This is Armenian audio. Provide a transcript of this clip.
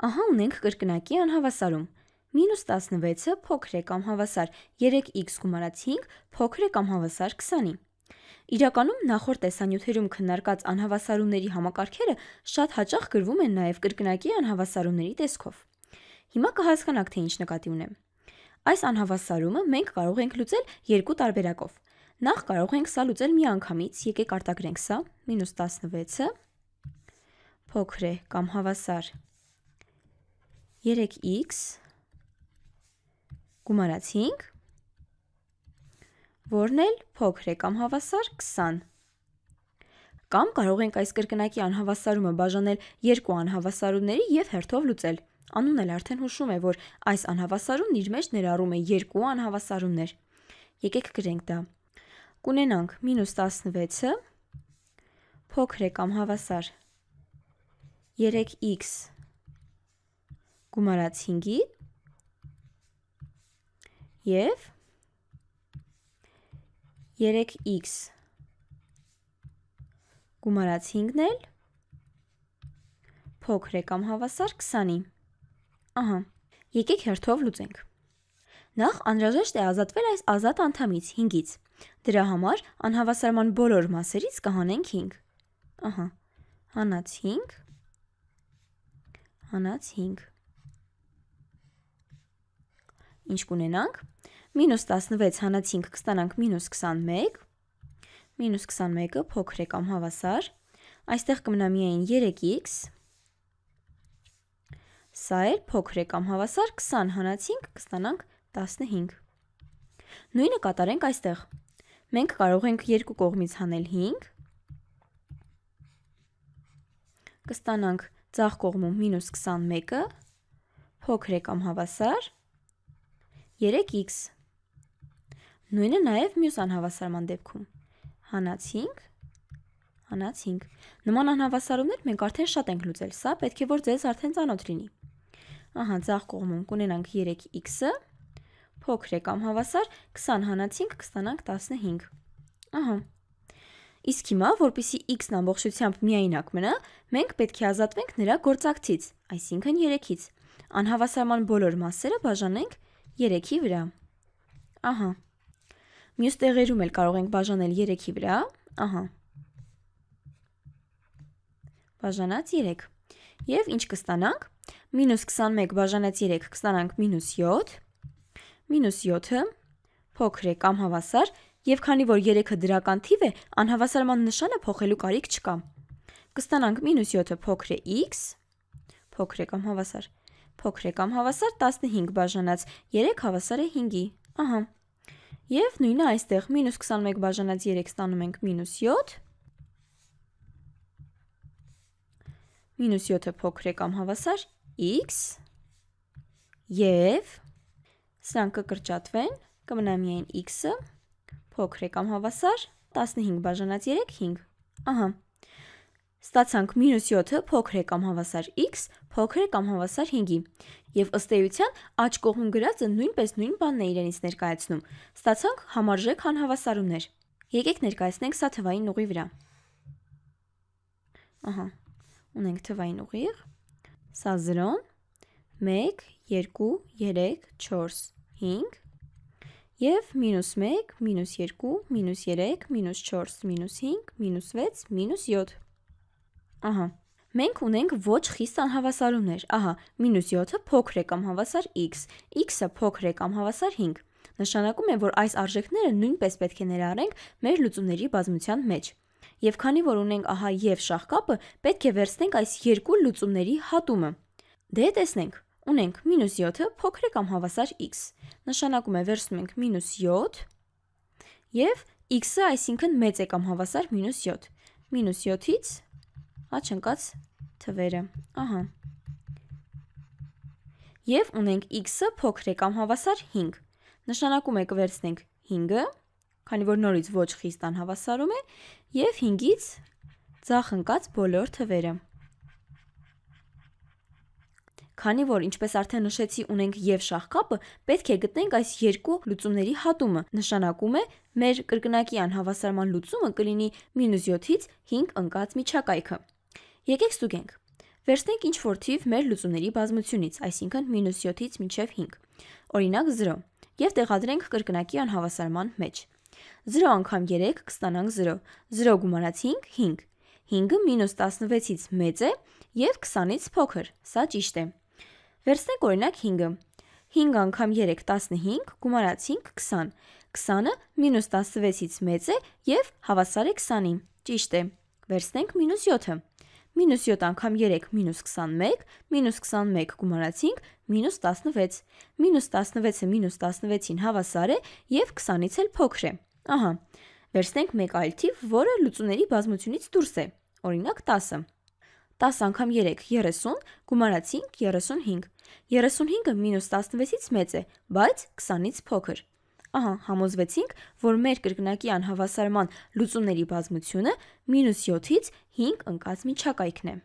Ահա ունենք կրկնակի անհավասարում։ Մինուս 16-ը փոքր է կամ հավասար 3x գումարած 5 փոքր է կամ հավասար 20-ի։ Իրականում նախորդ տեսանյութերում քննարկած անհավասարումների համակարգերը շատ հաճախ գրվում են նաև կրկնակի անհավասարումների տեսքով։ Հիմա կհասկանաք, թե ինչ նկատի ունեմ։ Այս անհավասարումը մենք կարող ենք լուծել երկու տարբերակով։ Նախ կարող ենք սա լուծել միանգամից, եկեք արտագրենք սա, -16-ը փոքր է կամ հավասար 3x գումարած 5, որն էլ փոքր է կամ հավասար 20։ Կամ կարող ենք այս կրկնակի անհավասարումը բաժանել երկու անհավասարումների եւ հերթով լուծել։ Անուն էլ արդեն հուշում է, որ այս անհավասարումն իր մեջ ներառում է երկու անհավասարումներ։ Եկեք գրենք դա։ Կունենանք -16-ը փոքր է կամ հավասար 3x գումարած 5-ի եւ 3x գումարած 5-ն էլ փոքր է կամ հավասար 20-ի։ Ահա, եկեք հերթով լուծենք։ Նախ անհրաժեշտ է ազատվել այս ազատ անդամից 5-ից։ Դրա համար անհավասարման բոլոր մասերից կհանենք 5։ Ահա, հանած 5, հանած 5 ինչ կունենանք։ Մինուս 16 հանած 5 կստանանք մինուս 21, մինուս 21-ը փոքր է կամ հավասար, այստեղ կմնա միայն 3x, սա էլ փոքր է կամ հավասար 20 հանած 5 կստանանք 15։ Նույնը կատարենք այստեղ։ Մենք կարող ենք երկու կողմից հանել 5, կստանանք ձախ կողմում մինուս 21-ը, փոքր է կամ հավասար 3x։ Նույնը նաև մյուս անհավասարման դեպքում։ Հանած 5, հանած 5։ Նման անհավասարումներ մենք արդեն շատ ենք լուծել, սա պետք է որ ձեզ արդեն ծանոթ լինի։ Ահա ձախ կողմում կունենանք 3x-ը, փոքր է կամ հավասար 20 հանած 5 կստանանք 15։ Ահա։ Իսկ հիմա, որpիսի x-ն ամբողջությամբ միայնակ մնա, մենք պետք է ազատվենք նրա գործակցից, այսինքն 3-ից։ Անհավասարման բոլոր մասերը բաժանենք 3-ի վրա։ Ահա։ Մյուս տեղերում էլ կարող ենք բաժանել 3-ի վրա, ահա։ Բաժանած 3։ Եվ ինչ կստանանք։ Մինուս 21 բաժանած 3 կստանանք մինուս 7։ Մինուս 7-ը փոքր է կամ հավասար, եւ քանի որ 3-ը դրական թիվ է, անհավասարման նշանը փոխելու կարիք չկա։ Կստանանք մինուս 7-ը փոքր է x, փոքր է կամ հավասար փոքր է կամ հավասար 15 բաժանած 3 հավասար է 5-ի։ Ահա։ Եվ նույնը այստեղ մինուս 21 բաժանած 3 ստանում ենք մինուս 7։ Մինուս 7-ը փոքր է կամ հավասար x եւ սրանք կկրճատվեն, կմնա միայն x-ը փոքր է կամ հավասար 15 բաժանած 3 5։ Ահա։ Ստացանք մինուս 7-ը փոքր է կամ հավասար x, փոքր է կամ հավասար 5-ի։ Եվ ըստ էության աջ կողմում գրածը նույնպես նույն բանն է իրենից ներկայացնում։ Ստացանք համարժեք անհավասարումներ։ Եկեք ներկայացնենք սա թվային ուղի վրա։ Ահա, ունենք թվային ուղիղ։ Սա 0, 1, 2, 3, 4, 5 եւ մինուս 1, մինուս 2, մինուս 3, մինուս 4, մինուս 5, մինուս 6, մինուս 7 Ահա։ Մենք ունենք ոչ խիստ անհավասարումներ։ Ահա, -7-ը փոքր է կամ հավասար x, x-ը փոքր է կամ հավասար 5։ Նշանակում է, որ այս արժեքները նույնպես պետք է ներառենք մեր լուծումների բազմության մեջ։ Եվ քանի որ ունենք ահա եւ շաղկապը, պետք է վերցնենք այս երկու լուծումների հատումը։ Դե տեսնենք։ Ունենք -7-ը փոքր է կամ հավասար x։ Նշանակում է վերցնում ենք -7 եւ x-ը այսինքն մեծ է կամ հավասար -7։ -7-ից աչ ընկած թվերը։ Ահա։ Եվ ունենք x-ը փոքր է կամ հավասար 5։ Նշանակում է կվերցնենք 5-ը, քանի որ նորից ոչ խիստ անհավասարում է, եւ 5-ից ձախ ընկած բոլոր թվերը։ Քանի որ, ինչպես արդեն նշեցի, ունենք եւ շաղկապը, պետք է գտնենք այս երկու լուծումների հատումը։ Նշանակում է, մեր կրկնակի անհավասարման լուծումը կլինի -7-ից 5 ընկած միջակայքը։ Եկեք ստուգենք։ Վերցնենք ինչ որ թիվ մեր լուծումների բազմությունից, այսինքն -7-ից մինչև 5։ Օրինակ 0 եւ տեղադրենք կրկնակի անհավասարման մեջ։ 0 անգամ 3 կստանանք 0։ 0 գումարած 5 5։ 5-ը -16-ից մեծ է եւ 20-ից փոքր։ Սա ճիշտ է։ Վերցնենք օրինակ 5-ը։ 5 անգամ 3 15 գումարած 5 20։ 20-ը -16-ից մեծ է եւ հավասար է 20-ին։ Ճիշտ է։ Վերցնենք -7-ը։ -7 անգամ 3 -21, -21 գումարած 5 -16։ -16-ը -16-ին հավասար է եւ 20-ից էլ փոքր է։ Ահա։ Վերցնենք մեկ այլ թիվ, որը լուծումների բազմությունից դուրս է։ Օրինակ 10-ը։ 10 անգամ 3 30, գումարած 5 35։ 35-ը -16-ից մեծ է, բայց 20-ից փոքր։ Ահա, համոզվեցինք, որ մեր կրկնակի անհավասարման լուծումների բազմությունը -7-ից 5 ընկած միջակայքն է։